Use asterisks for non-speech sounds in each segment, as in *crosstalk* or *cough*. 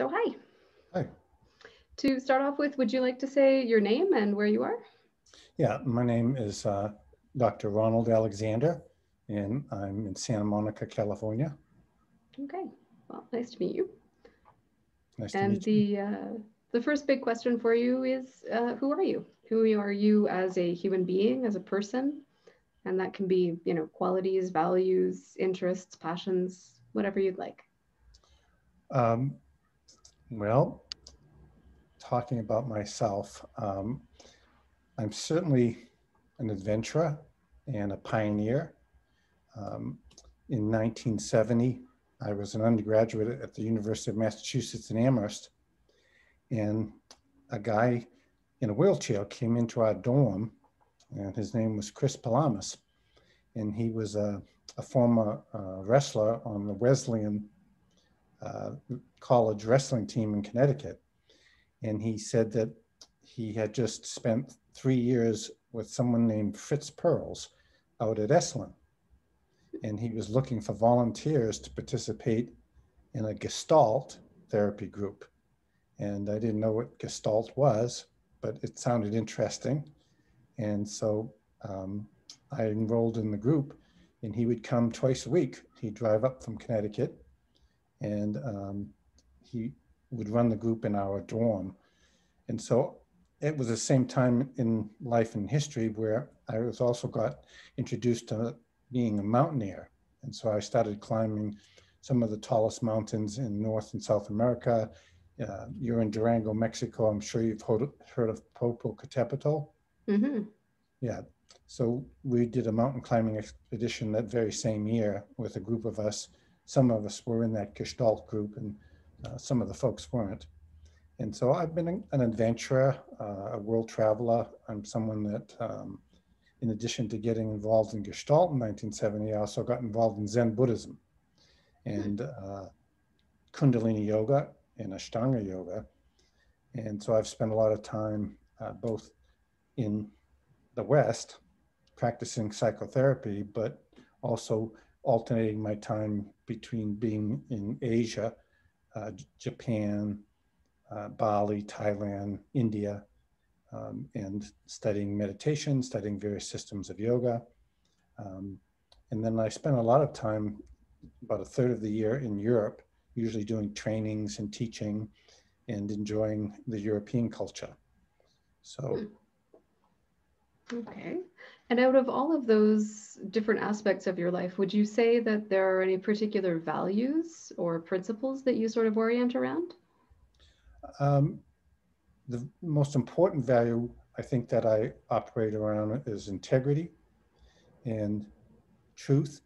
So hi. Hi. To start off with, would you like to say your name and where you are? Yeah, my name is uh, Dr. Ronald Alexander, and I'm in Santa Monica, California. Okay, well, nice to meet you. Nice to and meet you. the uh, the first big question for you is, uh, who are you? Who are you as a human being, as a person? And that can be, you know, qualities, values, interests, passions, whatever you'd like. Um, well, talking about myself, um, I'm certainly an adventurer and a pioneer. Um, in 1970, I was an undergraduate at the University of Massachusetts in Amherst, and a guy in a wheelchair came into our dorm, and his name was Chris Palamas, and he was a, a former uh, wrestler on the Wesleyan uh, college wrestling team in Connecticut. And he said that he had just spent three years with someone named Fritz Perls out at Esalen. And he was looking for volunteers to participate in a Gestalt therapy group. And I didn't know what Gestalt was, but it sounded interesting. And so um, I enrolled in the group, and he would come twice a week. He'd drive up from Connecticut and um, he would run the group in our dorm. And so it was the same time in life and history where I was also got introduced to being a mountaineer. And so I started climbing some of the tallest mountains in North and South America. Uh, you're in Durango, Mexico. I'm sure you've heard, heard of Popocatépetl. Mm-hmm. Yeah. So we did a mountain climbing expedition that very same year with a group of us some of us were in that Gestalt group and uh, some of the folks weren't. And so I've been an adventurer, uh, a world traveler. I'm someone that, um, in addition to getting involved in Gestalt in 1970, I also got involved in Zen Buddhism and uh, Kundalini Yoga and Ashtanga Yoga. And so I've spent a lot of time uh, both in the West practicing psychotherapy, but also alternating my time between being in Asia, uh, Japan, uh, Bali, Thailand, India, um, and studying meditation, studying various systems of yoga. Um, and then I spent a lot of time, about a third of the year in Europe, usually doing trainings and teaching and enjoying the European culture. So. Okay. And out of all of those different aspects of your life, would you say that there are any particular values or principles that you sort of orient around? Um, the most important value I think that I operate around is integrity and truth.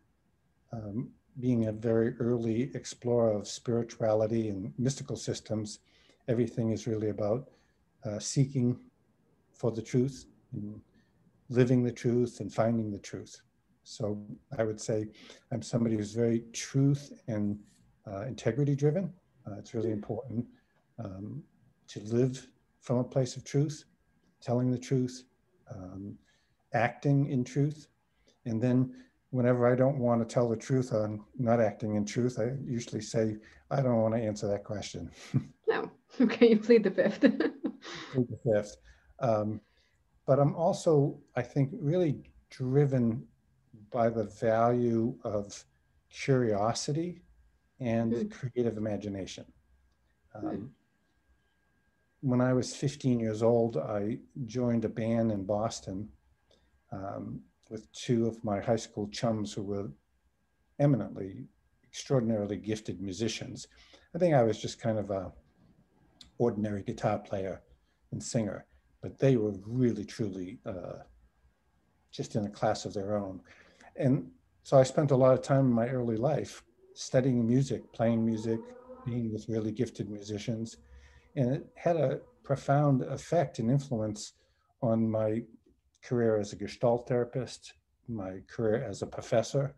Um, being a very early explorer of spirituality and mystical systems, everything is really about uh, seeking for the truth and living the truth and finding the truth. So I would say I'm somebody who's very truth and uh, integrity driven. Uh, it's really important um, to live from a place of truth, telling the truth, um, acting in truth. And then whenever I don't want to tell the truth on not acting in truth, I usually say, I don't want to answer that question. *laughs* no. *laughs* Okay, you plead the fifth. *laughs* plead the fifth. Um, but I'm also, I think, really driven by the value of curiosity and mm. creative imagination. Um, mm. When I was 15 years old, I joined a band in Boston um, with two of my high school chums who were eminently, extraordinarily gifted musicians. I think I was just kind of a ordinary guitar player and singer but they were really truly uh, just in a class of their own. And so I spent a lot of time in my early life studying music, playing music, being with really gifted musicians. And it had a profound effect and influence on my career as a Gestalt therapist, my career as a professor,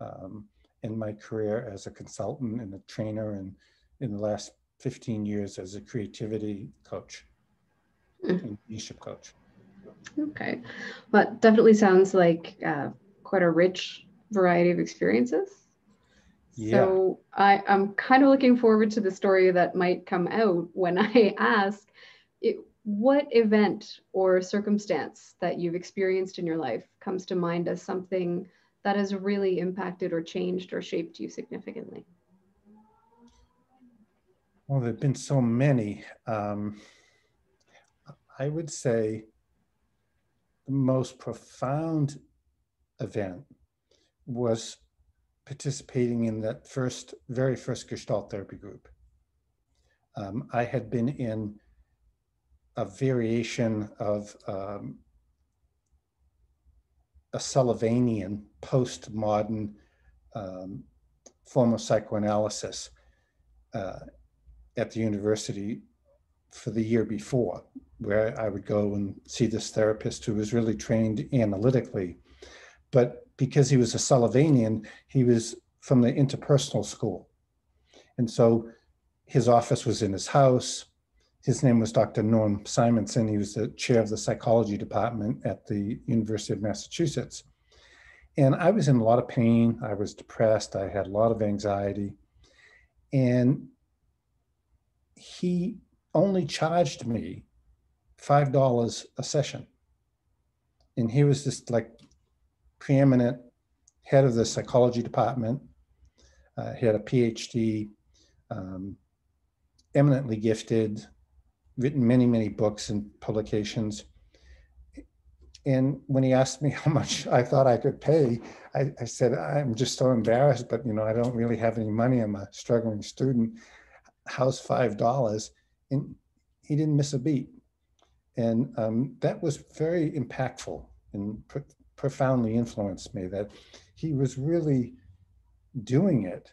um, and my career as a consultant and a trainer, and in the last 15 years as a creativity coach leadership coach. Okay. Well, definitely sounds like uh, quite a rich variety of experiences. Yeah. So I, I'm kind of looking forward to the story that might come out when *laughs* I ask it, what event or circumstance that you've experienced in your life comes to mind as something that has really impacted or changed or shaped you significantly? Well, there have been so many. Um, I would say the most profound event was participating in that first, very first Gestalt therapy group. Um, I had been in a variation of um, a Sullivanian postmodern um, form of psychoanalysis uh, at the university for the year before, where I would go and see this therapist who was really trained analytically. But because he was a Sullivanian, he was from the interpersonal school. And so his office was in his house. His name was Dr. Norm Simonson. He was the chair of the psychology department at the University of Massachusetts. And I was in a lot of pain. I was depressed. I had a lot of anxiety. And he only charged me $5 a session. And he was this like preeminent head of the psychology department. Uh, he had a PhD, um, eminently gifted, written many, many books and publications. And when he asked me *laughs* how much I thought I could pay, I, I said, I'm just so embarrassed, but you know, I don't really have any money. I'm a struggling student. How's five dollars? And he didn't miss a beat. And um, that was very impactful and profoundly influenced me that he was really doing it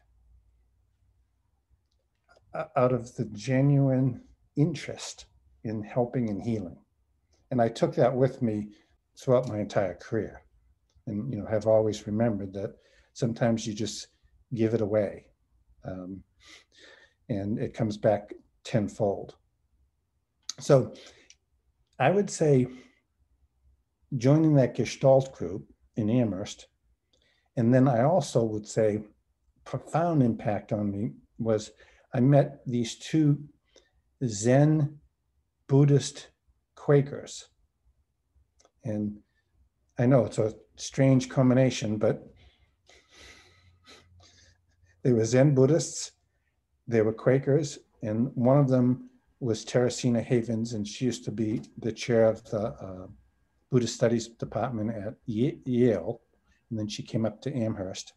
out of the genuine interest in helping and healing. And I took that with me throughout my entire career and you know have always remembered that sometimes you just give it away um, and it comes back tenfold so i would say joining that Gestalt group in Amherst. And then I also would say profound impact on me was I met these two Zen Buddhist Quakers. And I know it's a strange combination, but they were Zen Buddhists, they were Quakers, and one of them was Teresina Havens, and she used to be the chair of the uh, Buddhist Studies department at Yale, and then she came up to Amherst.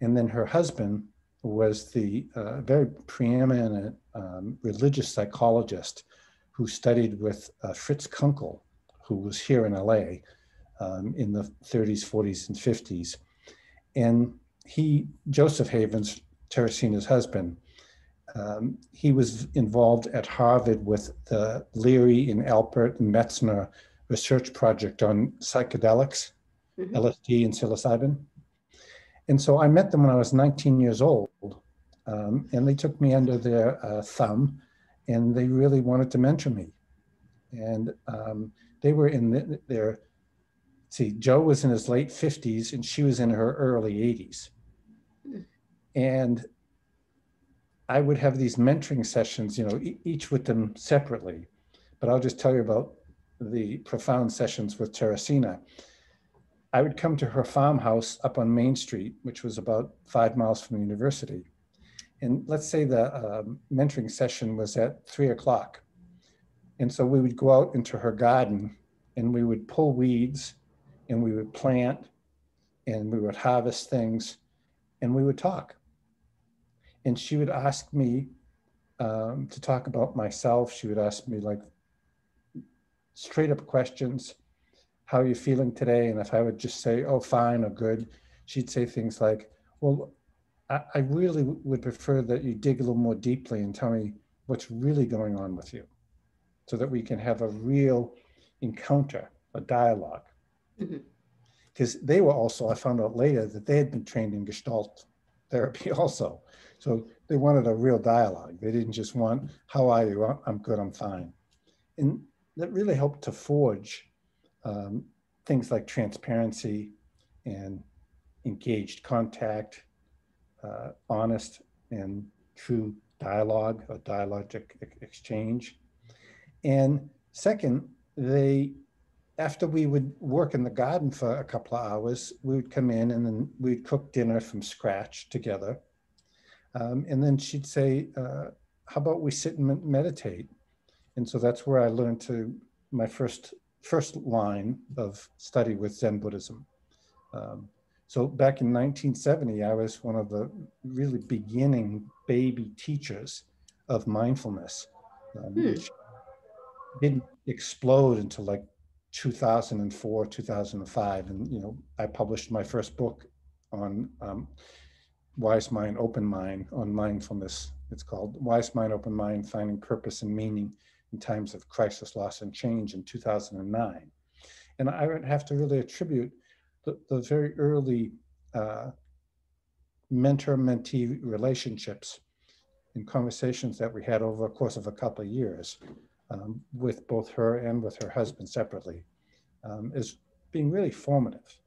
And then her husband was the uh, very preeminent um, religious psychologist who studied with uh, Fritz Kunkel, who was here in LA um, in the 30s, 40s, and 50s. And he, Joseph Havens, Teresina's husband, um, he was involved at Harvard with the Leary and Alpert and Metzner research project on psychedelics, mm-hmm. LSD and psilocybin. And so I met them when I was 19 years old, um, and they took me under their uh, thumb, and they really wanted to mentor me. And um, they were in the, their, see, Joe was in his late 50s, and she was in her early 80s. Mm. And I would have these mentoring sessions, you know, e- each with them separately. But I'll just tell you about the profound sessions with Teresina, I would come to her farmhouse up on Main Street, which was about five miles from the university. And let's say the uh, mentoring session was at three o'clock. And so we would go out into her garden and we would pull weeds and we would plant and we would harvest things and we would talk. And she would ask me um, to talk about myself. She would ask me, like, straight up questions. How are you feeling today? And if I would just say, oh, fine or good, she'd say things like, well, I, I really would prefer that you dig a little more deeply and tell me what's really going on with you so that we can have a real encounter, a dialog Because mm-hmm. they were also, I found out later that they had been trained in Gestalt therapy *laughs* also. So they wanted a real dialogue. They didn't just want, how are you? I'm good, I'm fine. And that really helped to forge um, things like transparency and engaged contact, uh, honest and true dialogue or dialogic exchange. And second, they, after we would work in the garden for a couple of hours, we would come in and then we'd cook dinner from scratch together. Um, and then she'd say, uh, how about we sit and meditate? And so that's where I learned to my first first line of study with Zen Buddhism. Um, so back in 1970, I was one of the really beginning baby teachers of mindfulness, um, Hmm. which didn't explode until like 2004, 2005. And, you know, I published my first book on um, Wise Mind, Open Mind on mindfulness. It's called Wise Mind, Open Mind, Finding Purpose and Meaning in Times of Crisis, Loss, and Change in 2009. And I would have to really attribute the, the very early uh, mentor-mentee relationships and conversations that we had over a course of a couple of years um, with both her and with her husband separately um, is being really formative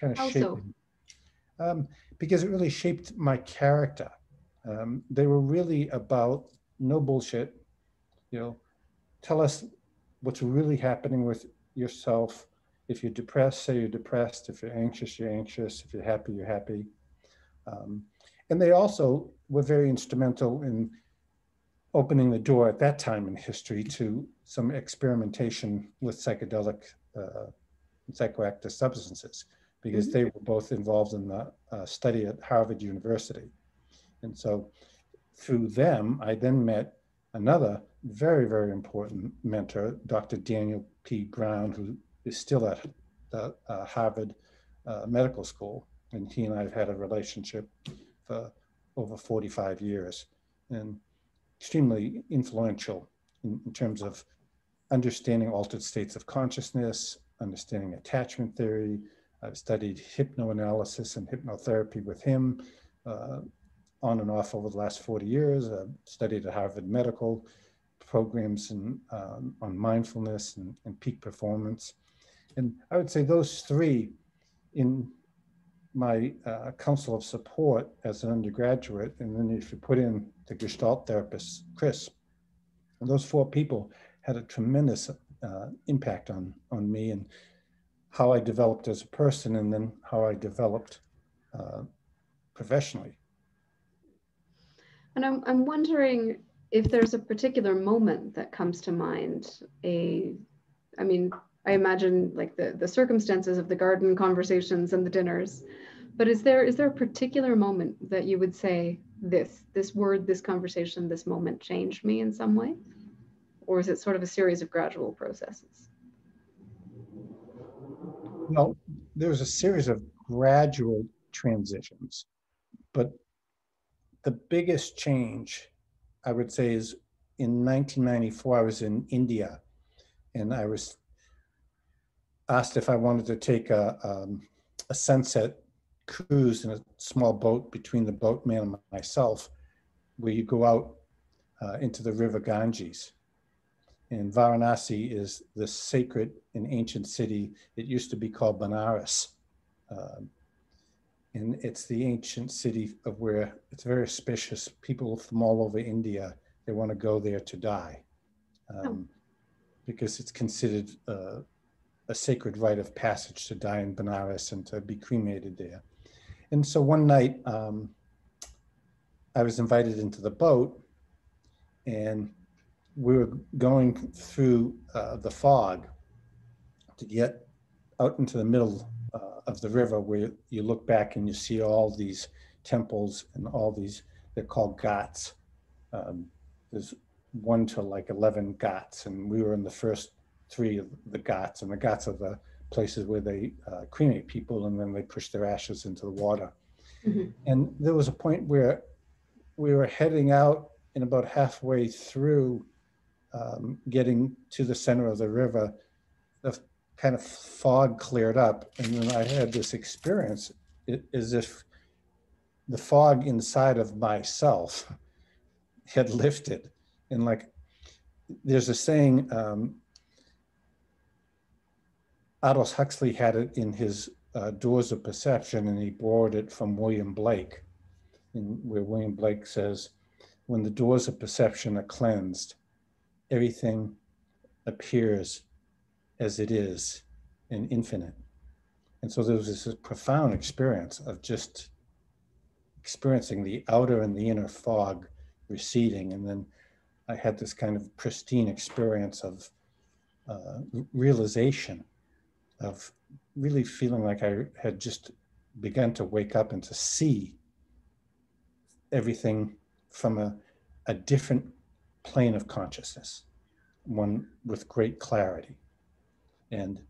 kind of shaping um, because it really shaped my character. Um, they were really about no bullshit, you know, tell us what's really happening with yourself. If you're depressed, say you're depressed. If you're anxious, you're anxious. If you're happy, you're happy. Um, and they also were very instrumental in opening the door at that time in history to some experimentation with psychedelic uh, psychoactive substances because Mhm. they were both involved in the uh, study at Harvard University. And so through them, I then met another very, very important mentor, Dr. Daniel P. Brown, who is still at the uh, Harvard uh, Medical School. And he and I have had a relationship for over 45 years and extremely influential in, in terms of understanding altered states of consciousness, understanding attachment theory. I've studied hypnoanalysis and hypnotherapy with him uh, on and off over the last 40 years. I've studied at Harvard Medical programs and, um, on mindfulness and, and peak performance. And I would say those three in my uh, council of support as an undergraduate, and then if you put in the Gestalt therapist, Chris, those four people had a tremendous uh, impact on, on me and how I developed as a person and then how I developed uh, professionally. And I'm, I'm wondering if there's a particular moment that comes to mind. A, I mean, I imagine like the, the circumstances of the garden conversations and the dinners, but is there is there a particular moment that you would say this this word, this conversation, this moment changed me in some way, or is it sort of a series of gradual processes? Well, there was a series of gradual transitions, but the biggest change, I would say, is in 1994. I was in India, and I was asked if I wanted to take a um, a sunset cruise in a small boat between the boatman and myself, where you go out uh, into the river Ganges. And Varanasi is the sacred and ancient city. It used to be called Benares. Um, and it's the ancient city of where it's very auspicious. People from all over India, they want to go there to die um, because it's considered uh, a sacred rite of passage to die in Benares and to be cremated there. And so one night, um, I was invited into the boat, and we were going through uh, the fog to get out into the middle uh, of the river where you look back and you see all these temples and all these, they're called ghats. Um, there's one to like 11 ghats, and we were in the first three of the ghats, and the ghats are the places where they uh, cremate people and then they push their ashes into the water. Mhm. And there was a point where we were heading out, and about halfway through um, getting to the center of the river, the kind of fog cleared up, and then I had this experience it, as if the fog inside of myself *laughs* had lifted, and like there's a saying. Um, Aldous Huxley had it in his uh, Doors of Perception, and he borrowed it from William Blake. in where William Blake says, when the doors of perception are cleansed, everything appears as it is and infinite. And so there was this profound experience of just experiencing the outer and the inner fog receding. And then I had this kind of pristine experience of uh, realization of really feeling like I had just begun to wake up and to see everything from a, a different plane of consciousness, one with great clarity. And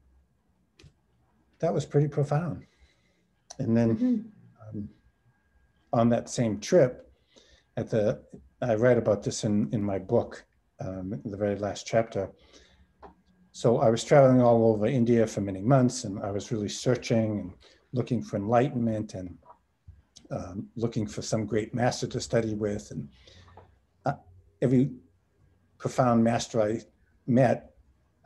that was pretty profound. And then mm-hmm. um, on that same trip, at the I write about this in in my book, um, the very last chapter. So I was traveling all over India for many months, and I was really searching and looking for enlightenment and um, looking for some great master to study with. And uh, every profound master I met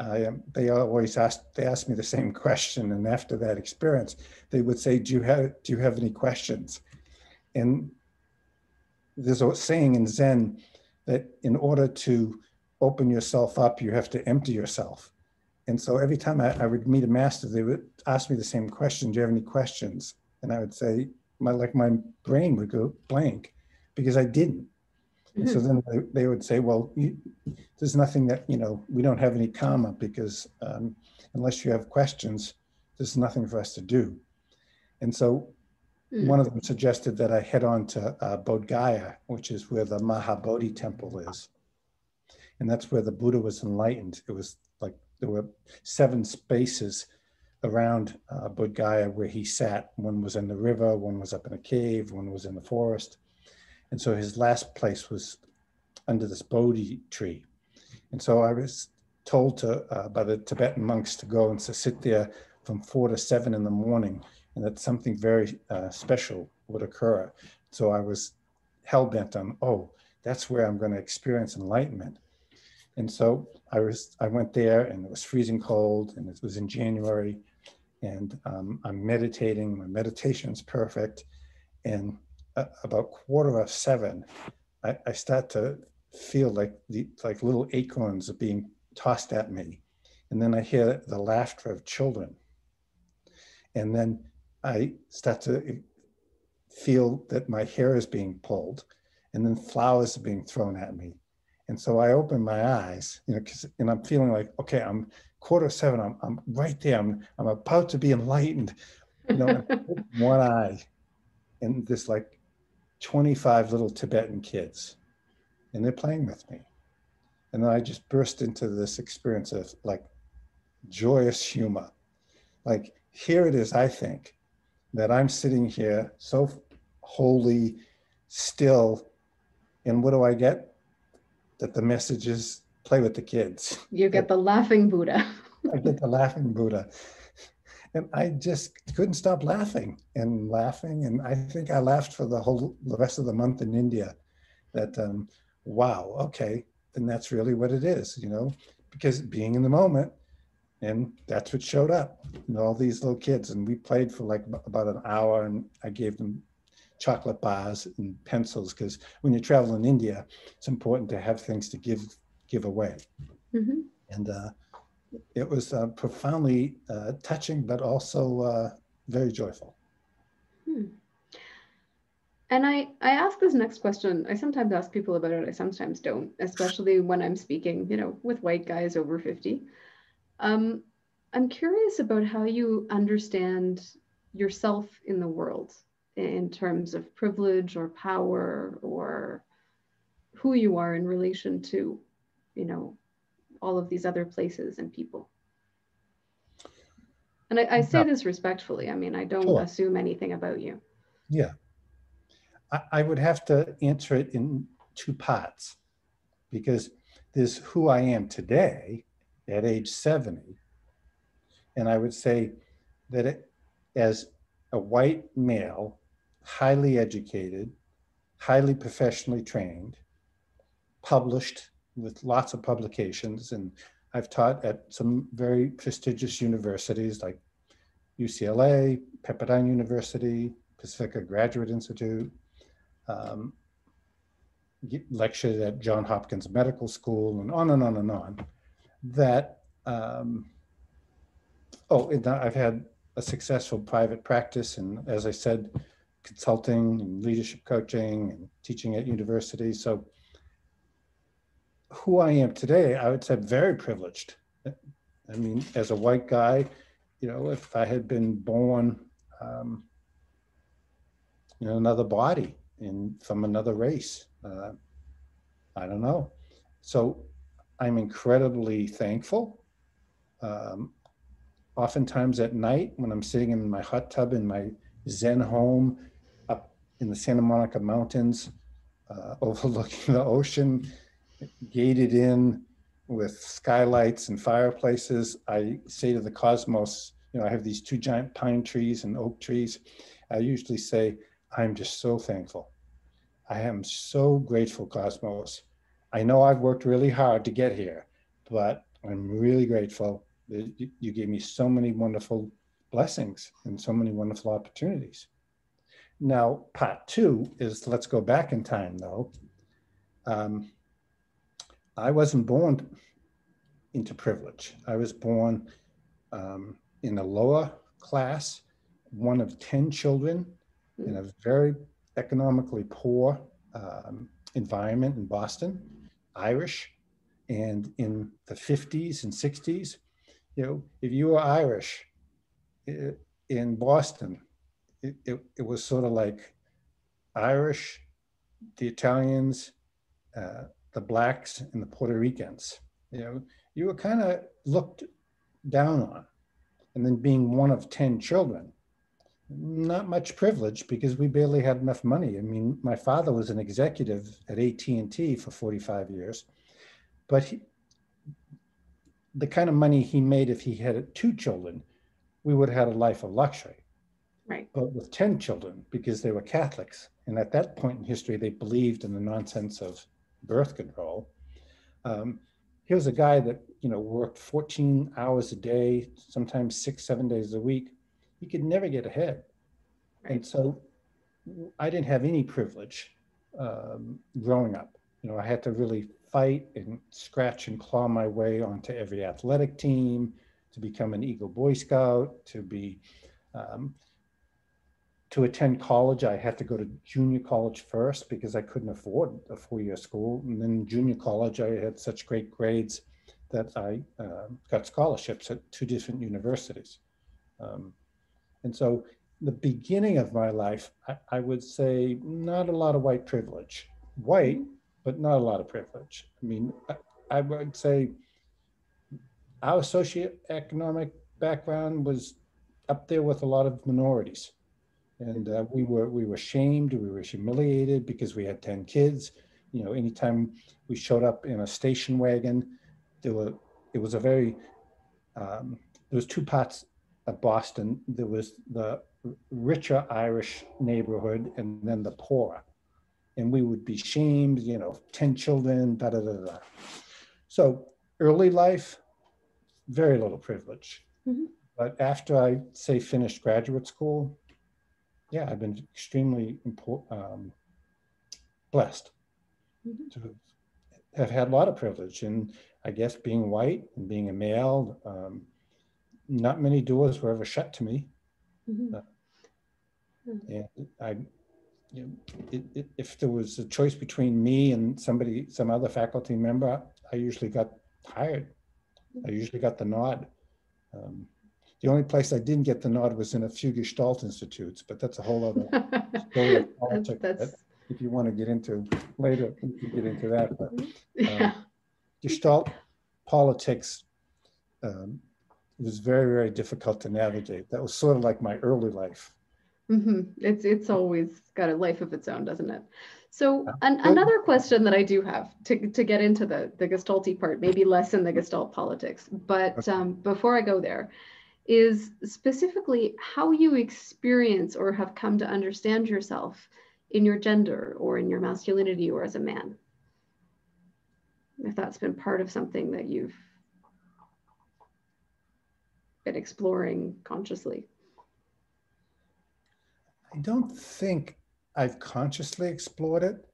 um, they always asked they asked me the same *laughs* question, and after that experience, they would say, "Do you have Do you have any questions?" And there's a saying in Zen that in order to open yourself up, you have to empty yourself. And so every time I, I would meet a master, they would ask me the same question: "Do you have any questions?" And I would say, "My like my brain would go blank because I didn't." And so then they, they would say, well, you, there's nothing that, you know, we don't have any karma because um, unless you have questions, there's nothing for us to do. And so mm. one of them suggested that I head on to uh, Bodh Gaya, which is where the Mahabodhi temple is. And that's where the Buddha was enlightened. It was like there were seven spaces around uh, Bodh Gaya where he sat. One was in the river, one was up in a cave, one was in the forest. And so his last place was under this Bodhi tree. And so I was told to uh, by the Tibetan monks to go and to sit there from four to seven in the morning, and that something very uh, special would occur. So I was hell bent on, oh, that's where I'm going to experience enlightenment. And so I was, I went there, and it was freezing cold, and it was in January, and um, I'm meditating. My meditation's perfect, and about quarter of seven, I, I start to feel like the like little acorns are being tossed at me, and then I hear the laughter of children, and then I start to feel that my hair is being pulled, and then flowers are being thrown at me, and so I open my eyes, you know, and I'm feeling like okay, I'm quarter of seven, I'm I'm right there, I'm I'm about to be enlightened, you know, one eye, and this like 25 little Tibetan kids, and they're playing with me. And then I just burst into this experience of like joyous humor. Like, here it is, I think, that I'm sitting here so wholly still. And what do I get? That the message is play with the kids. You get the laughing Buddha. I get the laughing Buddha and I just couldn't stop laughing and laughing. And I think I laughed for the whole the rest of the month in India. That um, wow, okay, then that's really what it is, you know, because being in the moment, and that's what showed up. And all these little kids, and we played for like about an hour, and I gave them chocolate bars and pencils because when you travel in India, it's important to have things to give give away. Mm-hmm. And uh, it was uh, profoundly uh, touching, but also uh, very joyful. Hmm. And I, I ask this next question. I sometimes ask people about it. I sometimes don't, especially when I'm speaking, you know, with white guys over 50. Um, I'm curious about how you understand yourself in the world in terms of privilege or power or who you are in relation to, you know, all of these other places and people. And I, I say this respectfully. I mean, I don't sure. assume anything about you. Yeah. I, I would have to answer it in two parts because there's who I am today at age 70. And I would say that it, as a white male, highly educated, highly professionally trained, published with lots of publications. And I've taught at some very prestigious universities like UCLA, Pepperdine University, Pacifica Graduate Institute, um, lectured at John Hopkins Medical School, and on and on and on. That um, oh, I've had a successful private practice, and as I said, consulting and leadership coaching and teaching at universities. So, who I am today, I would say, very privileged. I mean, as a white guy, you know, if I had been born um, in another body in from another race, uh, I don't know. So I'm incredibly thankful. Um, oftentimes at night when I'm sitting in my hot tub in my Zen home up in the Santa Monica Mountains, uh, *laughs* overlooking the ocean, gated in with skylights and fireplaces, I say to the cosmos, you know, I have these two giant pine trees and oak trees. I usually say, I'm just so thankful. I am so grateful, Cosmos. I know I've worked really hard to get here, but I'm really grateful that you gave me so many wonderful blessings and so many wonderful opportunities. Now, part two is let's go back in time, though. Um, I wasn't born into privilege. I was born um, in a lower class, one of 10 children in a very economically poor um, environment in Boston, Irish. And in the 50s and 60s, you know, if you were Irish in Boston, it, it, it was sort of like Irish, the Italians, uh, the blacks, and the Puerto Ricans. You know, you were kind of looked down on. And then being one of 10 children, not much privilege because we barely had enough money. I mean, my father was an executive at AT&T for 45 years, but he, the kind of money he made if he had two children, we would have had a life of luxury. Right. But with 10 children, because they were Catholics, and at that point in history, they believed in the nonsense of birth control. Um, here's a guy that, you know, worked 14 hours a day, sometimes six, seven days a week. He could never get ahead. Right. And so I didn't have any privilege um, growing up. You know, I had to really fight and scratch and claw my way onto every athletic team, to become an Eagle Boy Scout, to be um, to attend college. I had to go to junior college first because I couldn't afford a four-year school. And then junior college, I had such great grades that I uh, got scholarships at two different universities. Um, and so the beginning of my life, I, I, would say not a lot of white privilege. White, but not a lot of privilege. I mean, I, I would say our socioeconomic background was up there with a lot of minorities. And uh, we were we were shamed, we were humiliated because we had 10 kids. You know, anytime we showed up in a station wagon, there were it was a very um, there was two parts of Boston. There was the richer Irish neighborhood and then the poorer and we would be shamed, you know, 10 children, da da da da. So early life, very little privilege. Mm-hmm. But after I say finished graduate school, yeah, I've been extremely um, blessed mm-hmm. to have had a lot of privilege. And I guess being white and being a male, um, not many doors were ever shut to me. Mm-hmm. Uh, and I you know, it, it, if there was a choice between me and somebody, some other faculty member, I usually got hired. I usually got the nod. Um, the only place I didn't get the nod was in a few Gestalt institutes, but that's a whole other *laughs* story of politics. That if you want to get into later, we can get into that. But um, yeah. Gestalt politics um, was very, very difficult to navigate. That was sort of like my early life. Mm-hmm. It's it's always got a life of its own, doesn't it? So an, another question that I do have to, to get into the the Gestalty part, maybe less in the Gestalt politics, but um, before I go there, is specifically how you experience or have come to understand yourself in your gender or in your masculinity or as a man. If that's been part of something that you've been exploring consciously. I don't think I've consciously explored it.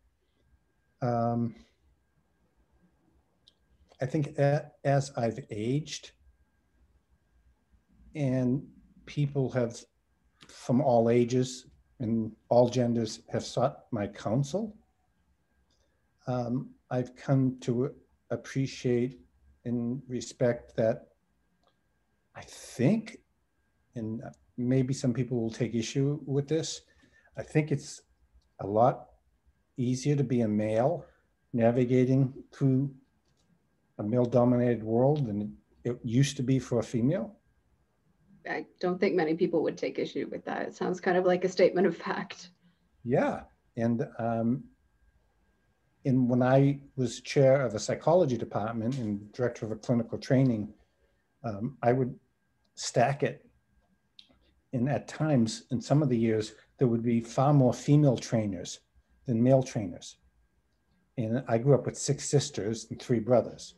Um, I think as I've aged and people have, from all ages and all genders, have sought my counsel, um, I've come to appreciate and respect that I think, and maybe some people will take issue with this, I think it's a lot easier to be a male navigating through a male dominated world than it used to be for a female. I don't think many people would take issue with that. It sounds kind of like a statement of fact. Yeah. And um, and when I was chair of a psychology department and director of a clinical training, um, I would stack it. And at times, in some of the years, there would be far more female trainers than male trainers. And I grew up with six sisters and three brothers.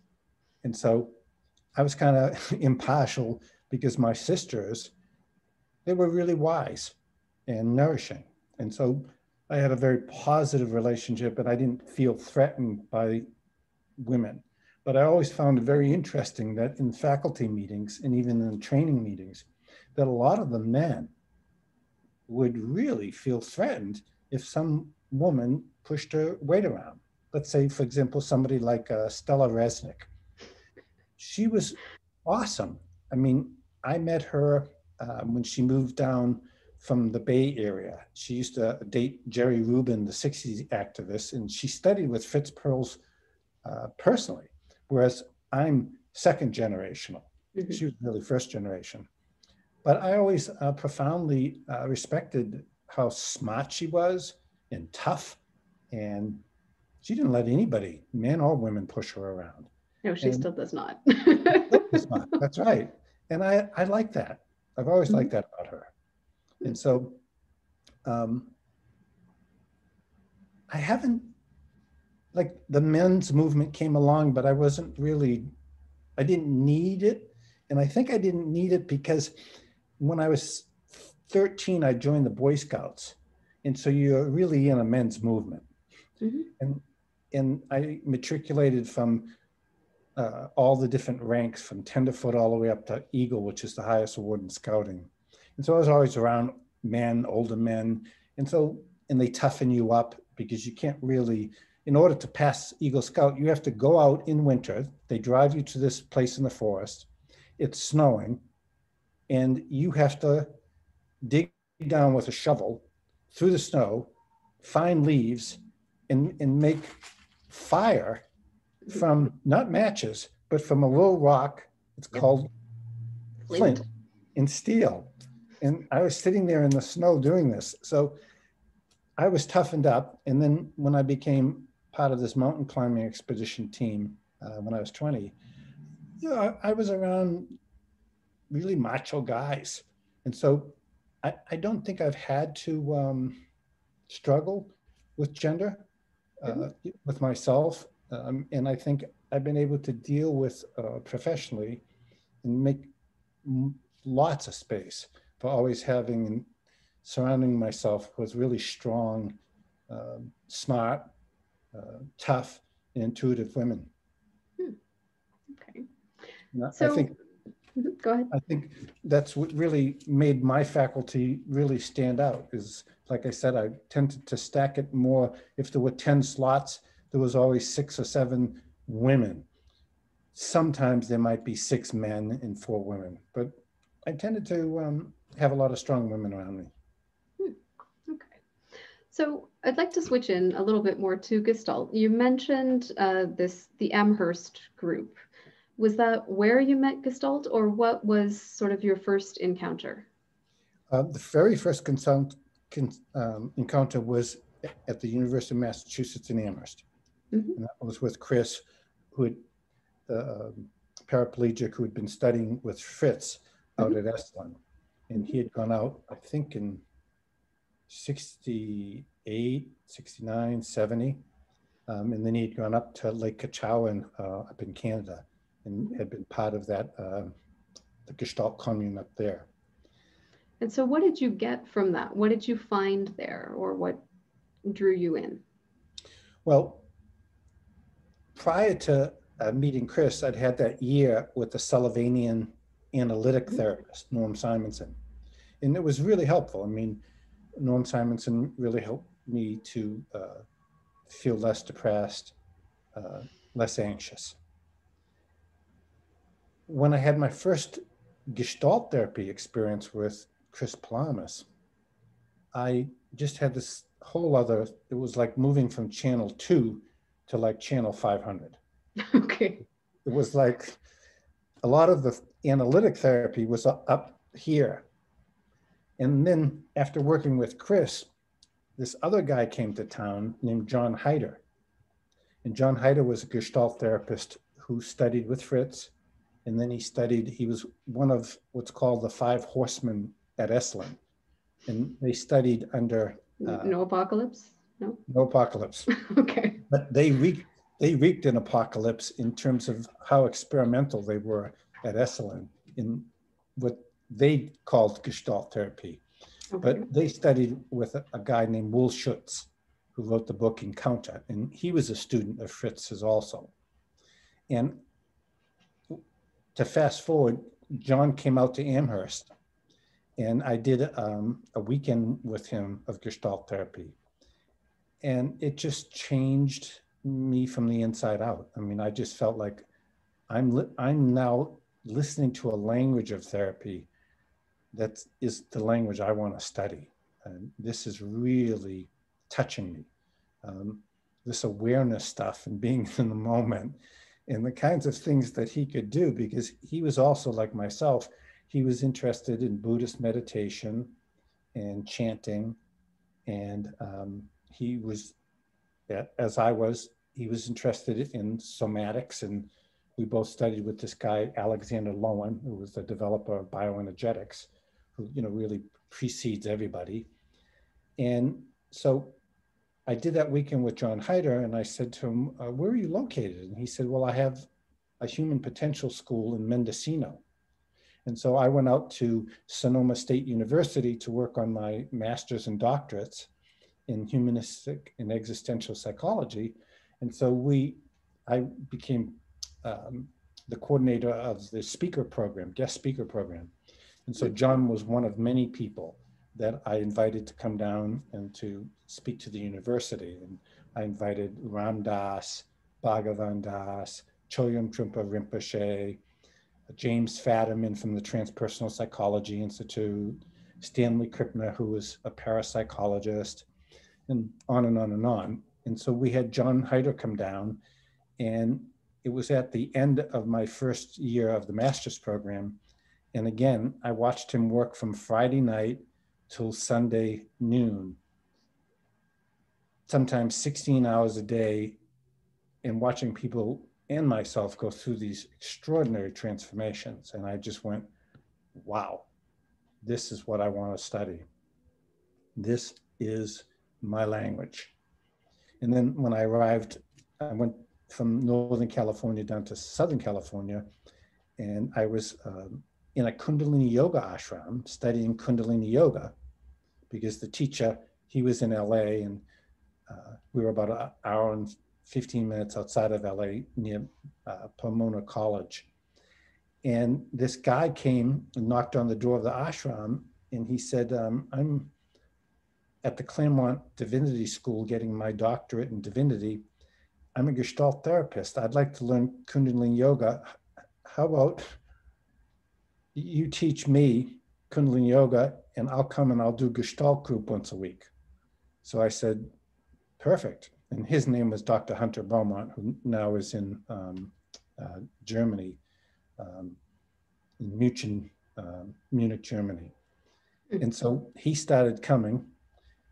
And so I was kind of *laughs* impartial because my sisters, they were really wise and nourishing. And so I had a very positive relationship and I didn't feel threatened by women. But I always found it very interesting that in faculty meetings and even in training meetings, that a lot of the men would really feel threatened if some woman pushed her weight around. Let's say, for example, somebody like uh, Stella Resnick. She was awesome. I mean, I met her uh, when she moved down from the Bay Area. She used to date Jerry Rubin, the 60s activist, and she studied with Fritz Perls uh, personally, whereas I'm second generational. Mm-hmm. She was really first generation. But I always uh, profoundly uh, respected how smart she was and tough. And she didn't let anybody, men or women, push her around. No, she and still does not. does not. *laughs* That's right. And I, I like that. I've always mm-hmm. liked that about her. And so um, I haven't, like the men's movement came along, but I wasn't really, I didn't need it. And I think I didn't need it because when I was 13, I joined the Boy Scouts. And so you're really in a men's movement. Mm-hmm. And, and I matriculated from uh, all the different ranks from tenderfoot all the way up to eagle, which is the highest award in scouting. And so I was always around men, older men. And so, and they toughen you up because you can't really, in order to pass Eagle Scout, you have to go out in winter. They drive you to this place in the forest. It's snowing. And you have to dig down with a shovel through the snow, find leaves, and, and make fire from not matches, but from a little rock. It's called flint, flint and steel. And I was sitting there in the snow doing this. So I was toughened up. And then when I became part of this mountain climbing expedition team uh, when I was 20, you know, I, I, was around really macho guys. And so I, I don't think I've had to um, struggle with gender uh, mm-hmm. with myself. Um, and I think I've been able to deal with uh, professionally and make m- lots of space for always having and surrounding myself with really strong, uh, smart, uh, tough, intuitive women. Hmm. Okay. so, I think. Mm-hmm, go ahead. I think that's what really made my faculty really stand out. Is like I said, I tended to stack it more. If there were ten slots, there was always six or seven women. Sometimes there might be six men and four women, but I tended to um, have a lot of strong women around me. Hmm. Okay. So I'd like to switch in a little bit more to Gestalt. You mentioned uh, this, the Amherst group. Was that where you met Gestalt or what was sort of your first encounter? Uh, the very first consult, con, um, encounter was at the University of Massachusetts in Amherst. Mm-hmm. And that was with Chris, who had, the uh, paraplegic who had been studying with Fritz out mm-hmm. at Esalen and he had gone out, I think in 68, 69, 70. Um, and then he had gone up to Lake Cowichan uh, up in Canada and had been part of that, uh, the Gestalt commune up there. And so what did you get from that? What did you find there or what, drew you in? Well, prior to uh, meeting Chris, I'd had that year with the Sullivanian analytic Mhm. therapist, Norm Simonson. And it was really helpful. I mean, Norm Simonson really helped me to uh, feel less depressed, uh, less anxious. When I had my first Gestalt therapy experience with Chris Palamas, I just had this whole other, it was like moving from channel two to like channel 500 *laughs* okay. it was like a lot of the analytic therapy was up, here. And then after working with Chris, this other guy came to town named John Heider. And John Heider was a Gestalt therapist who studied with Fritz. And then he studied, he was one of what's called the five horsemen at Esalen. And they studied under Uh, no apocalypse? No? no apocalypse. *laughs* Okay. But they wreaked, they wreaked an apocalypse in terms of how experimental they were at Esalen in what they called Gestalt therapy. Okay. But they studied with a, a guy named Will Schutz, who wrote the book Encounter, and he was a student of Fritz's also. And to fast forward, John came out to Amherst, and I did um, a weekend with him of Gestalt therapy. And it just changed me from the inside out. I mean, I just felt like I'm li- I'm now listening to a language of therapy that is the language I want to study. And this is really touching me. Um, this awareness stuff and being *laughs* in the moment and the kinds of things that he could do because he was also like myself he was interested in buddhist meditation and chanting and um, he was as i was he was interested in somatics and we both studied with this guy alexander lowen who was the developer of bioenergetics who you know really precedes everybody and so I did that weekend with John Heider, and I said to him, uh, "Where are you located?" And he said, "Well, I have a human potential school in Mendocino." And so I went out to Sonoma State University to work on my master's and doctorates in humanistic and existential psychology. And so we, I became um, the coordinator of the speaker program, guest speaker program. And so John was one of many people that I invited to come down and to speak to the university. And I invited Ram Dass, Bhagavan Das, Chogyam Trungpa Rinpoche, James Fadiman from the Transpersonal Psychology Institute, Stanley Krippner, who was a parapsychologist, and on and on and on. And so we had John Heider come down, and it was at the end of my first year of the master's program. And again, I watched him work from Friday night till Sunday noon, sometimes 16 hours a day, and watching people and myself go through these extraordinary transformations. And I just went, wow, this is what I want to study. This is my language. And then when I arrived, I went from Northern California down to Southern California, and I was um, in a Kundalini yoga ashram studying Kundalini yoga because the teacher, he was in LA and uh, we were about an hour and 15 minutes outside of LA near uh, Pomona College. And this guy came and knocked on the door of the ashram and he said, um, I'm at the Claremont Divinity School getting my doctorate in divinity. I'm a Gestalt therapist. I'd like to learn Kundalini yoga. How about you teach me Kundalini yoga and I'll come and I'll do Gestalt group once a week. So I said, perfect. And his name was Dr. Hunter Beaumont, who now is in um, uh, Germany, um, in Munich, uh, Munich, Germany. And so he started coming.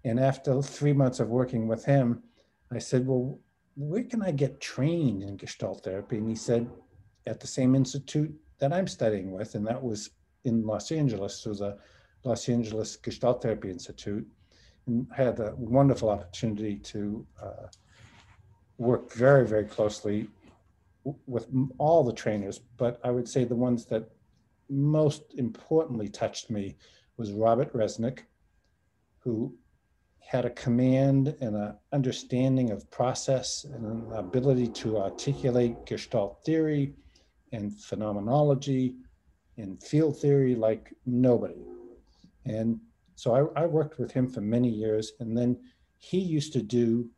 And after three months of working with him, I said, well, where can I get trained in Gestalt therapy? And he said, at the same institute that I'm studying with, and that was in Los Angeles, through the Los Angeles Gestalt Therapy Institute, and had a wonderful opportunity to uh, work very, very closely with all the trainers. But I would say the ones that most importantly touched me was Robert Resnick, who had a command and an understanding of process and an ability to articulate Gestalt theory and phenomenology and field theory like nobody. And so I, I worked with him for many years. And then he used to do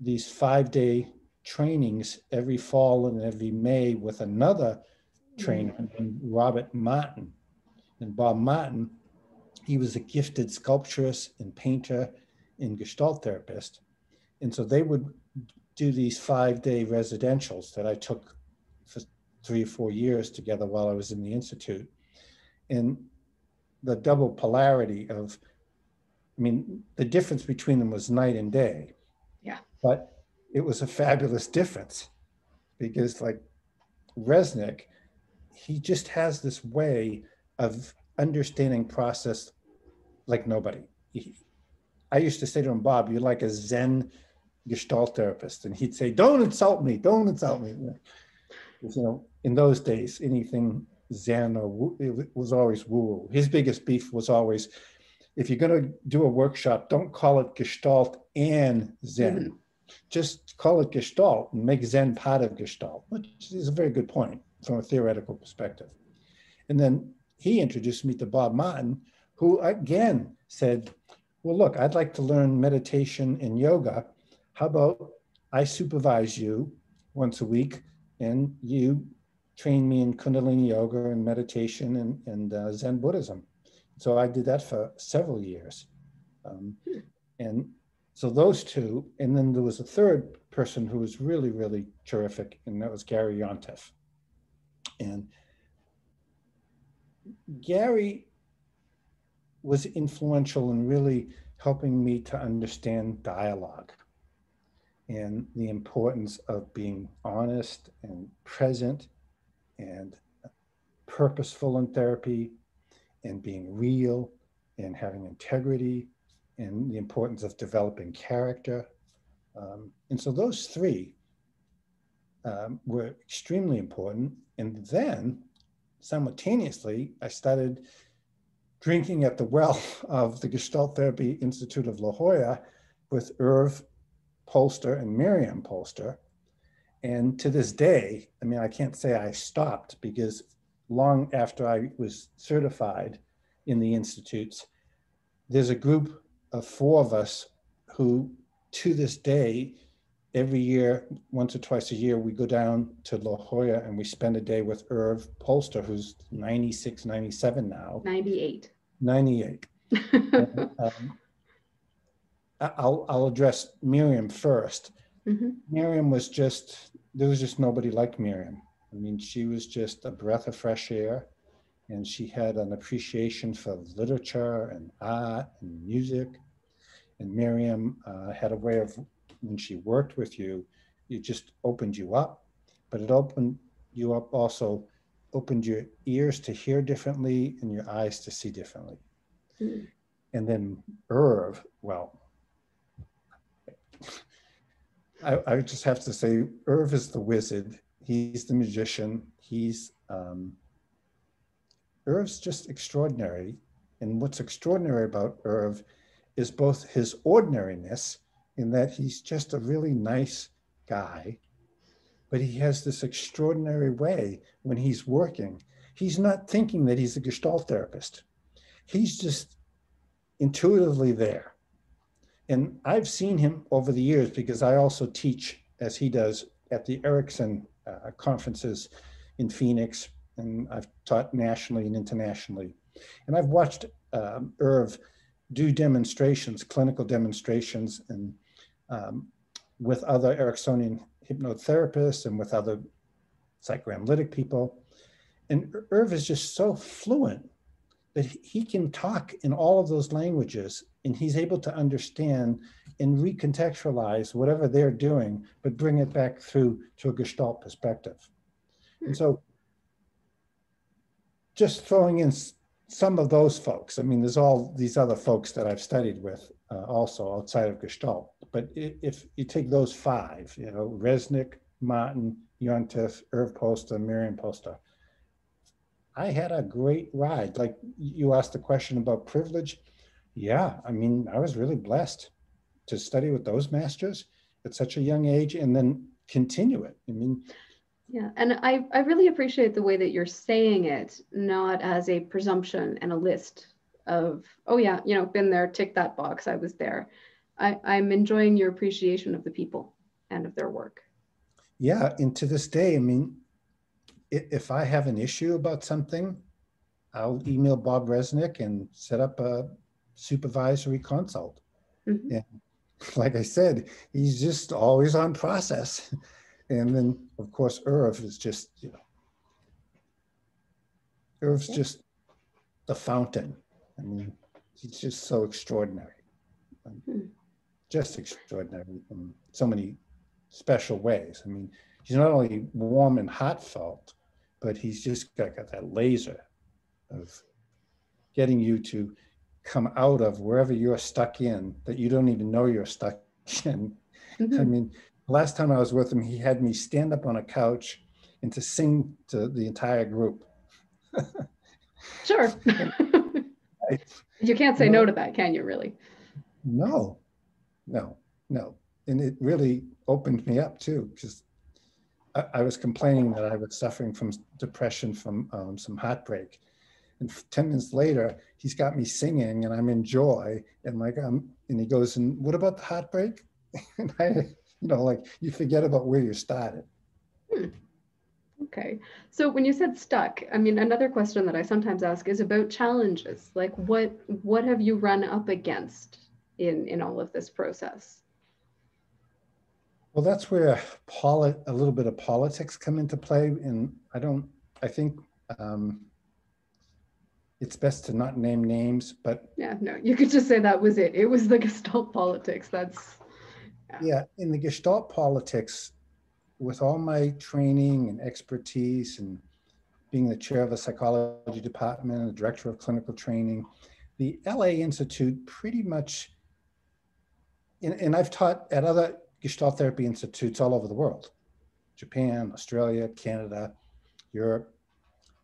these five day trainings every fall and every May with another trainer mm. named Robert Martin. And Bob Martin, he was a gifted sculpturist and painter and gestalt therapist. And so they would do these five day residentials that I took for three or four years together while I was in the Institute. And the double polarity of, I mean, the difference between them was night and day. Yeah. But it was a fabulous difference because, like Resnick, he just has this way of understanding process like nobody. He, I used to say to him, Bob, you're like a Zen Gestalt therapist. And he'd say, Don't insult me, don't insult me. You know, in those days, anything Zen or it was always woo. His biggest beef was always, if you're going to do a workshop, don't call it Gestalt and Zen. Mm-hmm. Just call it Gestalt and make Zen part of Gestalt, which is a very good point from a theoretical perspective. And then he introduced me to Bob Martin, who again said, Well, look, I'd like to learn meditation and yoga. How about I supervise you once a week and you train me in Kundalini yoga and meditation and, and uh, Zen Buddhism. So I did that for several years. Um, and so those two, and then there was a third person who was really, really terrific, and that was Gary Yontef. And Gary was influential in really helping me to understand dialogue and the importance of being honest and present and purposeful in therapy and being real and having integrity and the importance of developing character. Um, and so those three um, were extremely important. And then simultaneously, I started drinking at the well of the Gestalt Therapy Institute of La Jolla with Irv Polster and Miriam Polster. And to this day, I mean, I can't say I stopped because long after I was certified in the institutes, there's a group of four of us who, to this day, every year, once or twice a year, we go down to La Jolla and we spend a day with Irv Polster, who's 96, 97 now. 98. 98. *laughs* and, um, I'll, I'll address Miriam 1st mm-hmm. Miriam was just there was just nobody like Miriam. I mean, she was just a breath of fresh air, and she had an appreciation for literature and art and music. And Miriam uh, had a way of, when she worked with you, it just opened you up, but it opened you up also, opened your ears to hear differently and your eyes to see differently. Mm. And then Irv, well, I, I just have to say, Irv is the wizard. He's the magician. He's um, Irv's just extraordinary. And what's extraordinary about Irv is both his ordinariness, in that he's just a really nice guy, but he has this extraordinary way when he's working. He's not thinking that he's a Gestalt therapist. He's just intuitively there and I've seen him over the years because I also teach, as he does, at the Erickson uh, conferences in Phoenix, and I've taught nationally and internationally. And I've watched um, Irv do demonstrations, clinical demonstrations, and um, with other Ericksonian hypnotherapists and with other psychoanalytic people. And Irv is just so fluent that he can talk in all of those languages and he's able to understand and recontextualize whatever they're doing, but bring it back through to a Gestalt perspective. And hmm. so just throwing in some of those folks, I mean, there's all these other folks that I've studied with uh, also outside of Gestalt, but if you take those five, you know, Resnick, Martin, Yontef, Irv Polster, Miriam Polster, I had a great ride. Like you asked the question about privilege. Yeah, I mean, I was really blessed to study with those masters at such a young age and then continue it. I mean, yeah, and I, I really appreciate the way that you're saying it, not as a presumption and a list of, oh yeah, you know, been there, tick that box, I was there. I, I'm enjoying your appreciation of the people and of their work. Yeah, and to this day, I mean, if I have an issue about something, I'll email Bob Resnick and set up a supervisory consult. Mm-hmm. And like I said, he's just always on process. *laughs* And then, of course, Irv is just, you know, Irv's just the fountain. I mean, he's just so extraordinary. Mm-hmm. Just extraordinary in so many special ways. I mean, he's not only warm and heartfelt, but he's just got, got that laser of getting you to come out of wherever you're stuck in that you don't even know you're stuck *laughs* in. Mm-hmm. I mean, last time I was with him, he had me stand up on a couch and to sing to the entire group. *laughs* sure. I, *laughs* you can't say know, no to that, can you, really? No, no, no. And it really opened me up too, because I, I, was complaining that I was suffering from depression from um, some heartbreak. And 10 minutes later, he's got me singing and I'm in joy. And like, um, and he goes, and what about the heartbreak? *laughs* and I, you know, like you forget about where you started. Hmm. Okay. So when you said stuck, I mean, another question that I sometimes ask is about challenges. Like what, what have you run up against in, in all of this process? Well, that's where poli- a little bit of politics come into play. And I don't, I think um, it's best to not name names, but. Yeah, no, you could just say that was it. It was the Gestalt politics. That's. Yeah, in the Gestalt politics, with all my training and expertise and being the chair of the psychology department and the director of clinical training, the LA Institute pretty much, and, and I've taught at other Gestalt therapy institutes all over the world Japan, Australia, Canada, Europe.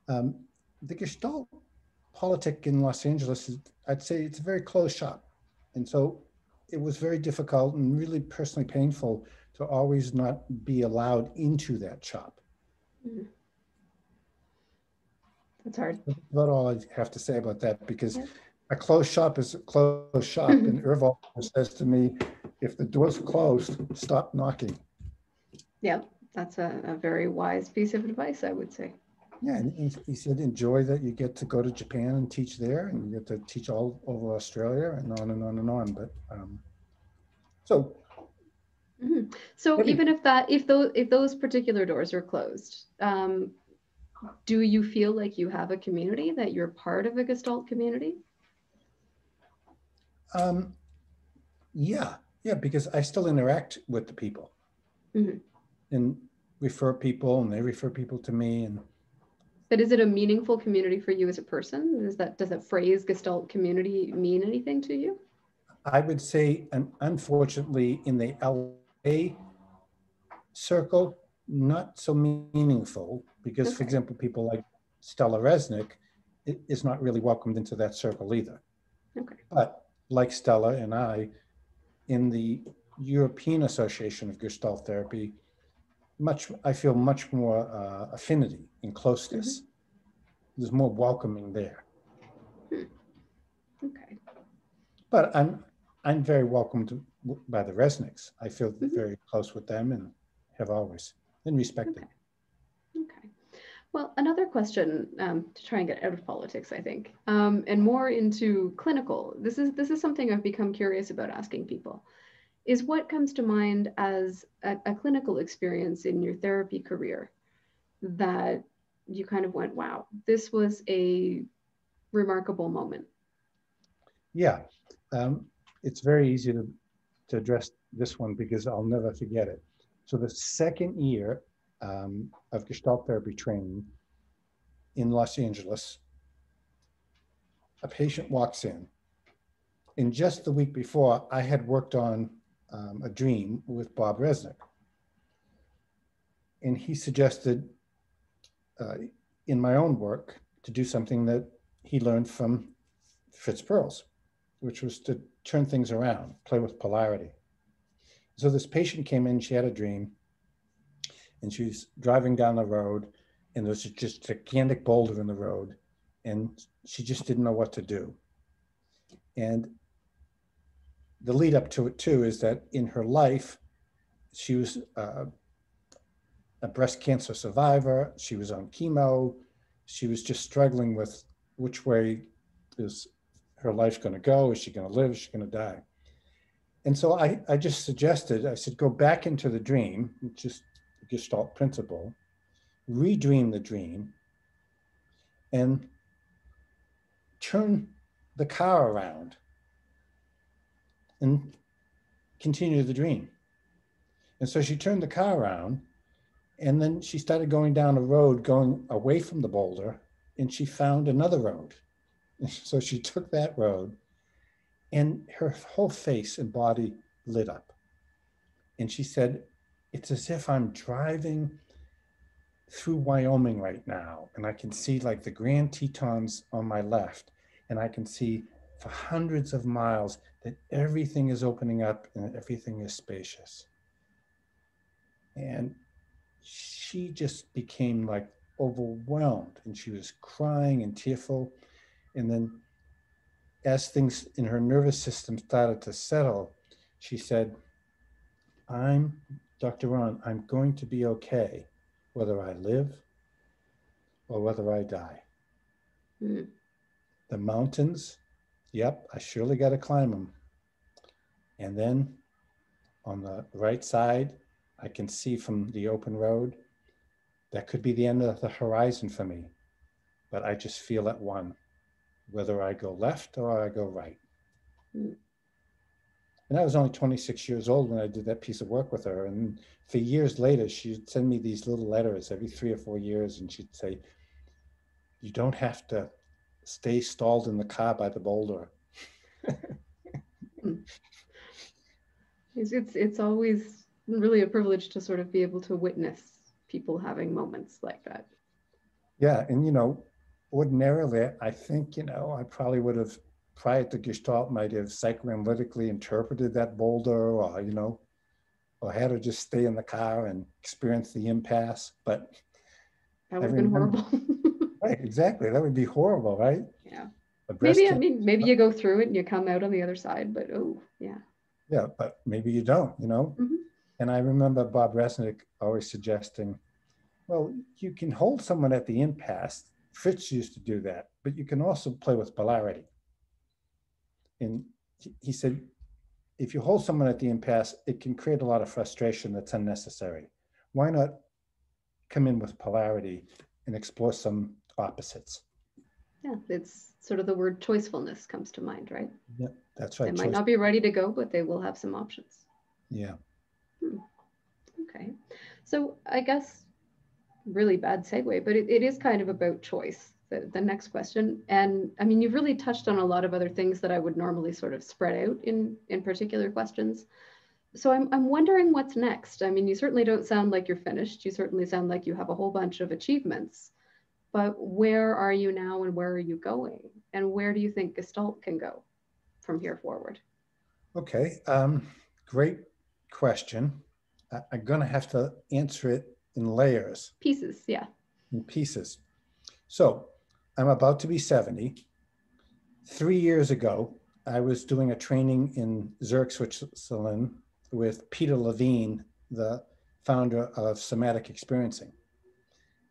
Um, the Gestalt politic in Los Angeles is, I'd say it's a very closed shop. And so it was very difficult and really personally painful to always not be allowed into that shop. Mm. That's hard. That's about all I have to say about that because yeah. a closed shop is a closed shop. and Irv says to me, if the door's closed, stop knocking. Yeah, that's a, a very wise piece of advice, I would say. Yeah, and he, said enjoy that you get to go to Japan and teach there, and you get to teach all over Australia, and on and on and on. But um, so, mm-hmm. so maybe, even if that if those if those particular doors are closed, um, do you feel like you have a community that you're part of a Gestalt community? Um, yeah, yeah, because I still interact with the people mm-hmm. and refer people, and they refer people to me. And but is it a meaningful community for you as a person? Is that does that phrase Gestalt community mean anything to you? I would say, unfortunately, in the LA circle, not so meaningful because, okay. for example, people like Stella Resnick is not really welcomed into that circle either. Okay. But like Stella and I, in the European Association of Gestalt Therapy, much I feel much more uh, affinity and closeness. Mm-hmm. There's more welcoming there. Hmm. Okay. But I'm I'm very welcomed by the Resnicks. I feel mm-hmm. very close with them and have always and respect okay. them. Okay. Well, another question um, to try and get out of politics, I think, um, and more into clinical. This is this is something I've become curious about asking people. Is what comes to mind as a, a clinical experience in your therapy career that you kind of went, "Wow, this was a remarkable moment." Yeah, um, it's very easy to to address this one because I'll never forget it. So the second year um, of Gestalt therapy training in Los Angeles, a patient walks in. And just the week before, I had worked on um, a dream with Bob Resnick. And he suggested uh, in my own work to do something that he learned from Fritz Perls. which was to turn things around, play with polarity. So this patient came in, she had a dream, and she was driving down the road, and there was just a gigantic boulder in the road, and she just didn't know what to do. And the lead up to it too is that in her life, she was uh, a breast cancer survivor. She was on chemo. She was just struggling with which way is her life going to go? Is she going to live? Is she going to die? And so I, I just suggested, I said, go back into the dream, just Gestalt principle, redream the dream, and turn the car around and continue the dream. And so she turned the car around and then she started going down a road going away from the boulder and she found another road. *laughs* So she took that road and her whole face and body lit up. And she said, It's as if I'm driving through Wyoming right now and I can see like the Grand Tetons on my left and I can see for hundreds of miles that everything is opening up and everything is spacious. And she just became like overwhelmed and she was crying and tearful. And then, as things in her nervous system started to settle, she said, I'm, Dr. Ron, I'm going to be okay whether I live or whether I die. Mm. The mountains Yep, I surely got to climb them. And then on the right side, I can see from the open road, that could be the end of the horizon for me. But I just feel at one, whether I go left or I go right. Mm. And I was only 26 years old when I did that piece of work with her. And for years later, she'd send me these little letters every three or four years, and she'd say, You don't have to stay stalled in the car by the boulder. *laughs* it's, it's it's always really a privilege to sort of be able to witness people having moments like that. Yeah, and you know, ordinarily, I think you know, I probably would have prior to Gestalt might have psychoanalytically interpreted that boulder, or you know, or had her just stay in the car and experience the impasse. But that would have been horrible. *laughs* Right, exactly. That would be horrible, right? Yeah. Maybe I mean maybe you go through it and you come out on the other side, but oh yeah. Yeah, but maybe you don't, you know? Mm-hmm. And I remember Bob Resnick always suggesting, well, you can hold someone at the impasse. Fritz used to do that, but you can also play with polarity. And he said, if you hold someone at the impasse, it can create a lot of frustration that's unnecessary. Why not come in with polarity and explore some opposites. Yeah, it's sort of the word choicefulness comes to mind, right? Yeah, that's right. They might not be ready to go, but they will have some options. Yeah. Hmm. Okay. So I guess really bad segue, but it, it is kind of about choice. The, the next question. And I mean, you've really touched on a lot of other things that I would normally sort of spread out in, in particular questions. So I'm, I'm wondering what's next. I mean, you certainly don't sound like you're finished. You certainly sound like you have a whole bunch of achievements but where are you now and where are you going? And where do you think Gestalt can go from here forward? Okay, um, great question. I, I'm going to have to answer it in layers. Pieces, yeah. In pieces. So I'm about to be 70. Three years ago, I was doing a training in Zurich, Switzerland with Peter Levine, the founder of somatic experiencing.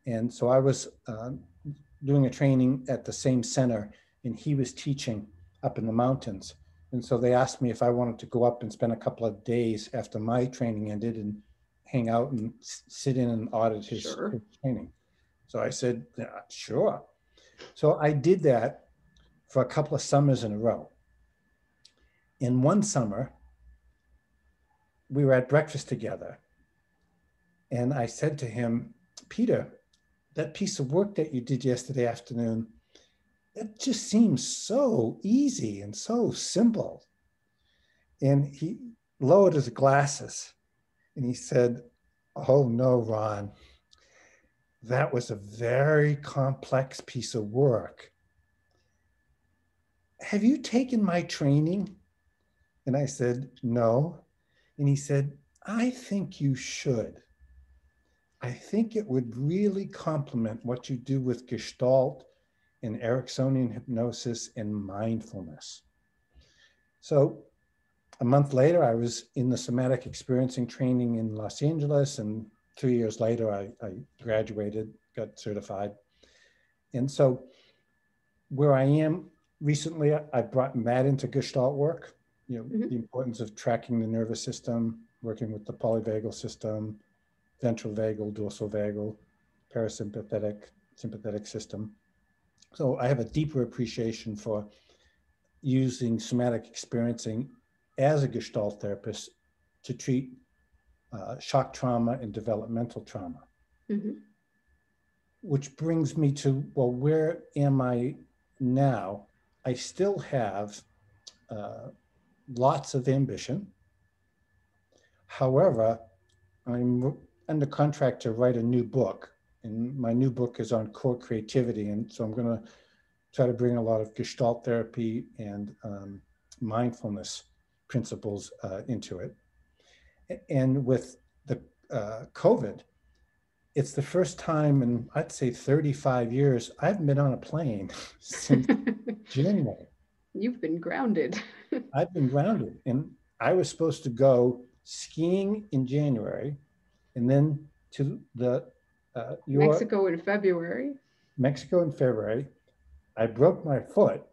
And so I was uh, doing a training at the same center, and he was teaching up in the mountains. And so they asked me if I wanted to go up and spend a couple of days after my training ended and hang out and sit in and audit his, sure. his training. So I said, yeah, sure. So I did that for a couple of summers in a row. In one summer, we were at breakfast together. And I said to him, Peter, that piece of work that you did yesterday afternoon, it just seems so easy and so simple. And he lowered his glasses and he said, Oh no, Ron, that was a very complex piece of work. Have you taken my training? And I said, No. And he said, I think you should. I think it would really complement what you do with Gestalt and Ericksonian hypnosis and mindfulness. So a month later, I was in the somatic experiencing training in Los Angeles, and three years later, I, I graduated, got certified. And so, where I am recently, I brought Matt into Gestalt work. You know, mm-hmm. the importance of tracking the nervous system, working with the polyvagal system, ventral vagal, dorsal vagal, parasympathetic, sympathetic system. So I have a deeper appreciation for using somatic experiencing as a Gestalt therapist to treat uh, shock trauma and developmental trauma. Mm-hmm. Which brings me to well, where am I now? I still have uh, lots of ambition. However, I'm under contract to write a new book, and my new book is on core creativity. And so I'm going to try to bring a lot of Gestalt therapy and um, mindfulness principles uh, into it. And with the uh, COVID, it's the first time in I'd say 35 years I haven't been on a plane *laughs* since *laughs* January. You've been grounded. I've been grounded, and I was supposed to go skiing in January, and then to the uh, Mexico in February. Mexico in February. I broke my foot,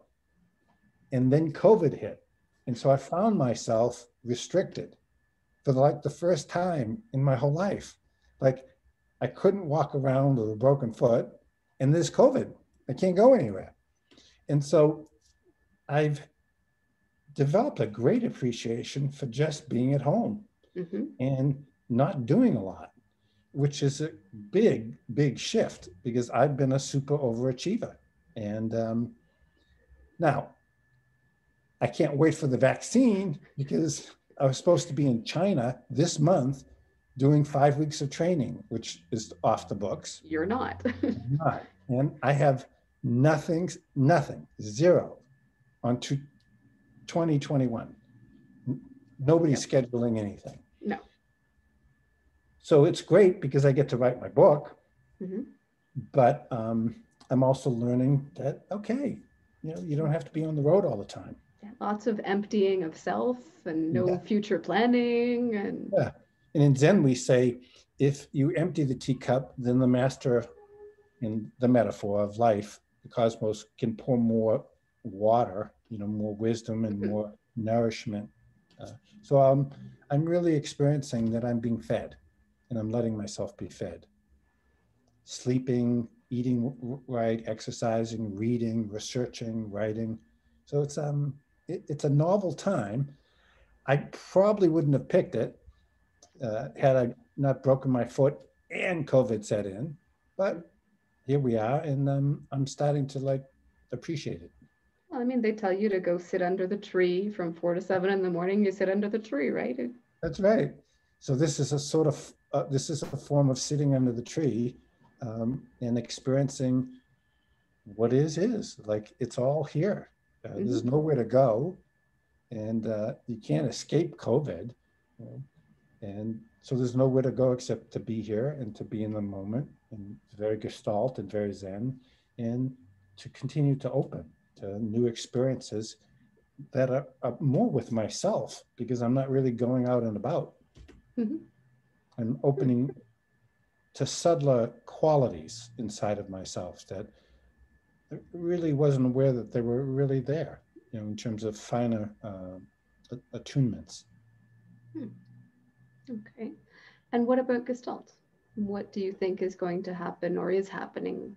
and then COVID hit. And so I found myself restricted for like the first time in my whole life. Like I couldn't walk around with a broken foot, and there's COVID. I can't go anywhere. And so I've developed a great appreciation for just being at home mm-hmm. and not doing a lot, which is a big, big shift because I've been a super overachiever. And um, now I can't wait for the vaccine because I was supposed to be in China this month doing five weeks of training, which is off the books. You're not. *laughs* not. And I have nothing, nothing, zero on two, 2021. Nobody's scheduling anything. No. So it's great because I get to write my book, mm-hmm. but um, I'm also learning that, okay, you know, you don't have to be on the road all the time lots of emptying of self and no yeah. future planning and yeah and in zen we say if you empty the teacup then the master in the metaphor of life the cosmos can pour more water you know more wisdom and mm-hmm. more nourishment uh, so i'm i'm really experiencing that i'm being fed and i'm letting myself be fed sleeping eating right exercising reading researching writing so it's um it, it's a novel time. I probably wouldn't have picked it uh, had I not broken my foot and COVID set in. But here we are, and um, I'm starting to like appreciate it. Well, I mean, they tell you to go sit under the tree from four to seven in the morning. You sit under the tree, right? That's right. So this is a sort of uh, this is a form of sitting under the tree um, and experiencing what is is like it's all here uh, mm-hmm. There's nowhere to go, and uh, you can't escape COVID. You know? And so there's nowhere to go except to be here and to be in the moment and very gestalt and very zen and to continue to open to new experiences that are, are more with myself because I'm not really going out and about. Mm-hmm. I'm opening to subtler qualities inside of myself that I really wasn't aware that they were really there, you know, in terms of finer uh, attunements. Hmm. Okay. And what about Gestalt? What do you think is going to happen or is happening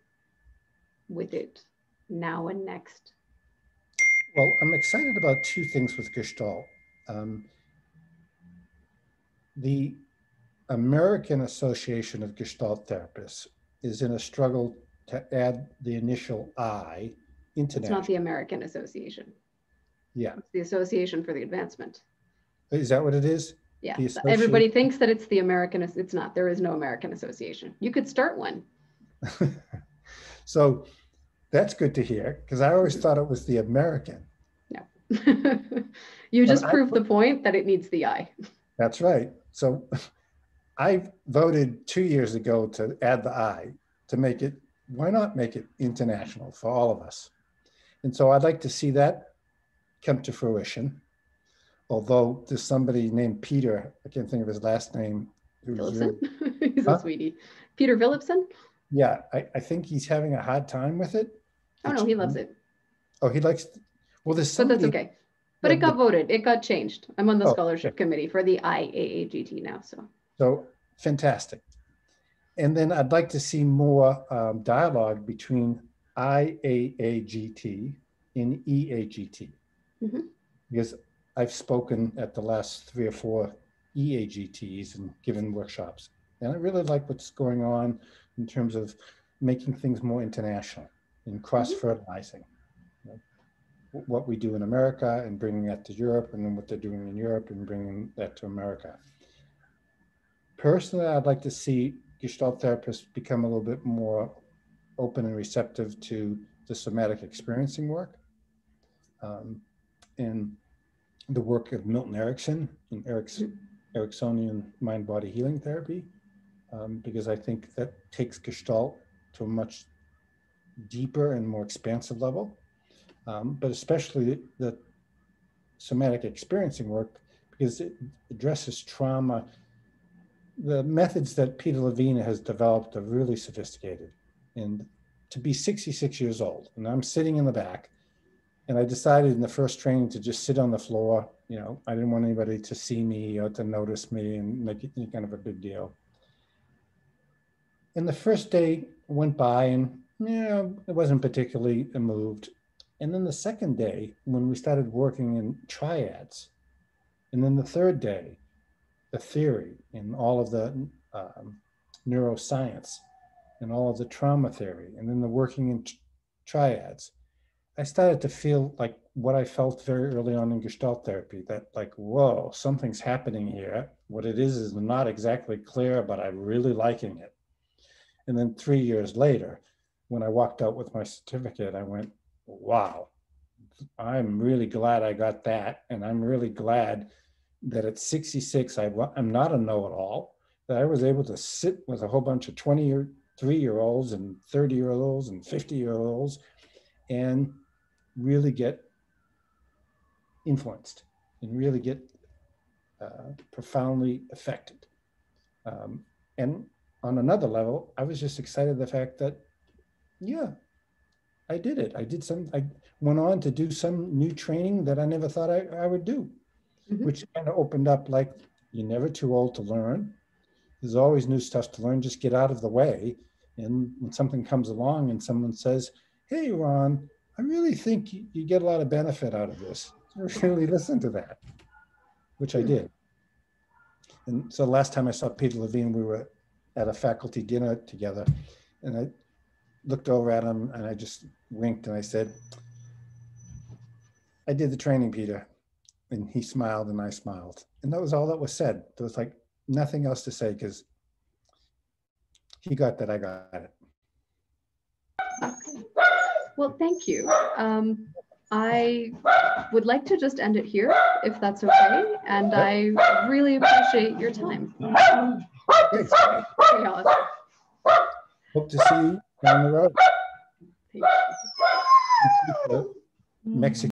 with it now and next? Well, I'm excited about two things with Gestalt. Um, the American Association of Gestalt Therapists is in a struggle to add the initial I, into It's not the American Association. Yeah. It's the Association for the Advancement. Is that what it is? Yeah. Everybody thinks that it's the American. It's not. There is no American Association. You could start one. *laughs* so that's good to hear because I always thought it was the American. No. *laughs* you just I proved the point that it needs the I. That's right. So I voted two years ago to add the I to make it, why not make it international for all of us? And so I'd like to see that come to fruition. Although there's somebody named Peter, I can't think of his last name. Philippson? really- *laughs* He's Huh? a sweetie. Peter Philippson? yeah, I, I think he's having a hard time with it. Oh no, he loves it. Oh, he likes, well, there's somebody. But that's okay. But it got voted. It got changed. I'm on the Oh, scholarship committee for the IAAGT now. So so fantastic. And then I'd like to see more um, dialogue between IAAGT and EAGT. Mhm. Because I've spoken at the last three or four EAGTs and given workshops. And I really like what's going on in terms of making things more international and cross-fertilizing. you know, What we do in America and bringing that to Europe and then what they're doing in Europe and bringing that to America. Personally, I'd like to see Gestalt therapists become a little bit more open and receptive to the somatic experiencing work. Um, and the work of Milton Erickson and Erick's, Ericksonian mind body healing therapy, um, because I think that takes Gestalt to a much deeper and more expansive level. Um, but especially the somatic experiencing work, because it addresses trauma. The methods that Peter Levine has developed are really sophisticated. And to be 66 years old, and I'm sitting in the back, and I decided in the first training to just sit on the floor. You know, I didn't want anybody to see me or to notice me and make it any kind of a big deal. And the first day went by, and yeah, it wasn't particularly moved. And then the second day, when we started working in triads, and then the third day, the theory and all of the um, neuroscience and all of the trauma theory, and then the working in triads, I started to feel like what I felt very early on in Gestalt therapy that, like, whoa, something's happening here. What it is is not exactly clear, but I'm really liking it. And then three years later, when I walked out with my certificate, I went, wow, I'm really glad I got that. And I'm really glad that at 66, I, I'm not a know it all, that I was able to sit with a whole bunch of 20 year, three year olds and 30 year olds and 50 year olds and really get influenced and really get uh, profoundly affected. Um, and on another level, I was just excited the fact that, yeah, I did it. I did some, I went on to do some new training that I never thought I, I would do, Mhm. which kind of opened up like, you're never too old to learn. There's always new stuff to learn. Just get out of the way. And when something comes along and someone says, hey, Ron, I really think you, you get a lot of benefit out of this. *laughs* Really listen to that, which I Hmm. did. And so last time I saw Peter Levine, we were at a faculty dinner together, and I looked over at him and I just winked and I said, I did the training, Peter. And he smiled and I smiled. And that was all that was said. There was like nothing else to say because he got that I got it. Okay. Well, thank you. Um, I would like to just end it here, if that's okay. And I really appreciate your time. Chaos. Hope to see you down the road. Mexico.